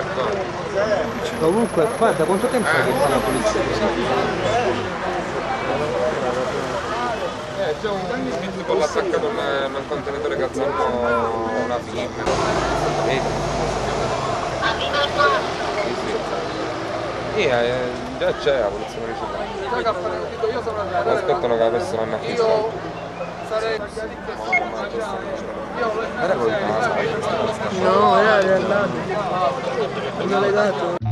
Eh, Marco. Comunque, guarda quanto tempo è che fa la polizia? Eh, c'è un pitbull attaccato a un, un contenitore cazzando una femmina. Vedi? Sì, sì. Sì, eh, già c'è la polizia municipale. Aspettano che la persona non affissa. Era quello che No, era verdad. No le gasto.